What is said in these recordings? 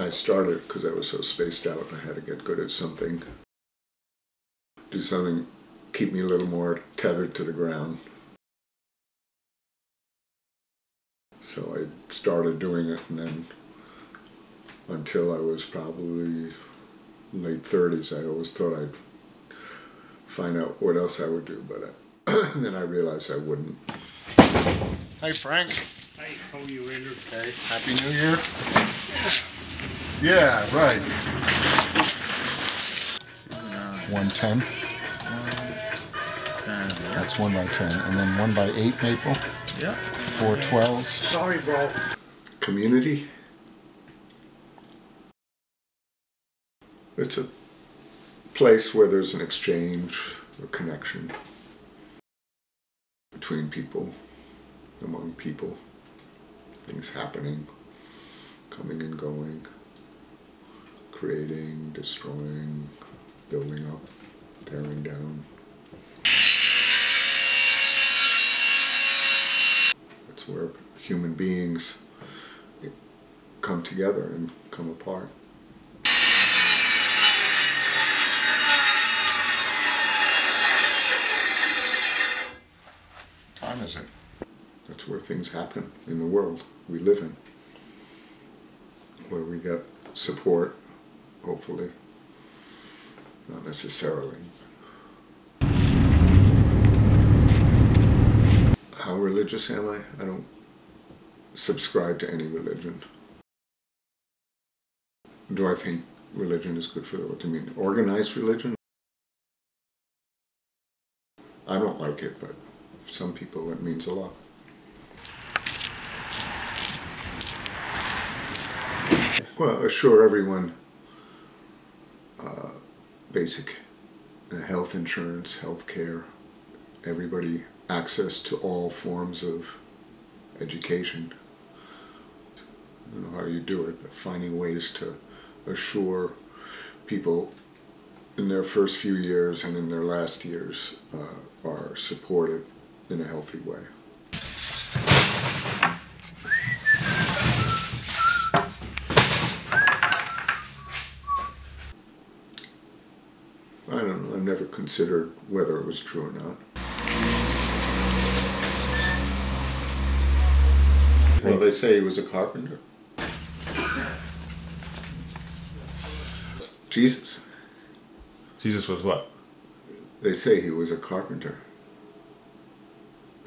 I started because I was so spaced out and I had to get good at something. Do something, keep me a little more tethered to the ground. So I started doing it and then until I was probably late 30s, I always thought I'd find out what else I would do, but I, then I realized I wouldn't. Hi, Frank. Hey, how are you, Andrew? Okay, Happy New Year. Yeah, right. 110. That's 1 by 10. And then 1 by 8 maple. Yeah. Four 12s. Sorry, bro. Community. It's a place where there's an exchange, a connection between people, among people, things happening, coming and going, creating, destroying, building up, tearing down. It's where human beings come together and come apart. time is it? That's where things happen in the world we live in, where we get support, hopefully, not necessarily. How religious am I? I don't subscribe to any religion. Do I think religion is good for the, world? you mean, organized religion? I don't like it, but some people it means a lot. Well, assure everyone basic uh, health insurance, health care, everybody access to all forms of education. I don't know how you do it, but finding ways to assure people in their first few years and in their last years uh, are supported in a healthy way. I don't know, I've never considered whether it was true or not. Well, they say he was a carpenter. Jesus. Jesus was what? They say he was a carpenter.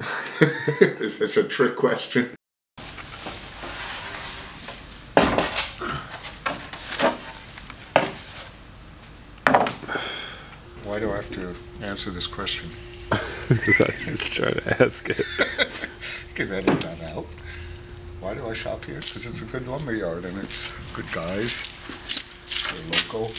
Is this a trick question? Why do I have to answer this question? Because I was just trying to ask it. can edit that out. Why do I shop here? Because it's a good lumber yard and it's good guys. They're local.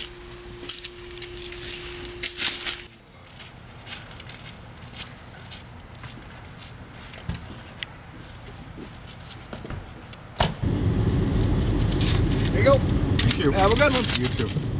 There you go. Thank you. Have a good one. You too.